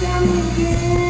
down again.